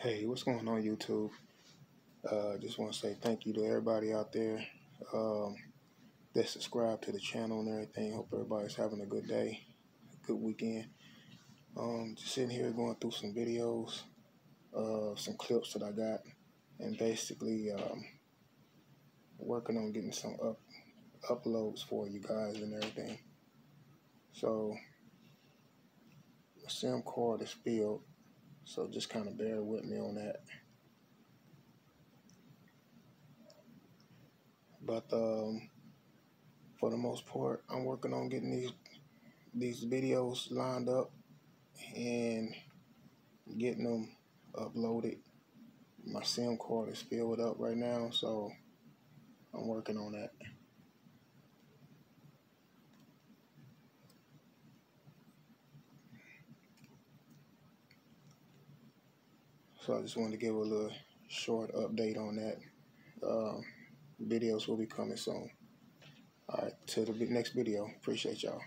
Hey, what's going on YouTube? Uh, just want to say thank you to everybody out there um, that subscribe to the channel and everything. Hope everybody's having a good day, a good weekend. Um, just sitting here going through some videos, uh, some clips that I got, and basically um, working on getting some up uploads for you guys and everything. So, SIM card is filled. So just kind of bear with me on that. But um, for the most part, I'm working on getting these these videos lined up and getting them uploaded. My SIM card is filled up right now, so I'm working on that. So I just wanted to give a little short update on that. Um, videos will be coming soon. All right, to the next video. Appreciate y'all.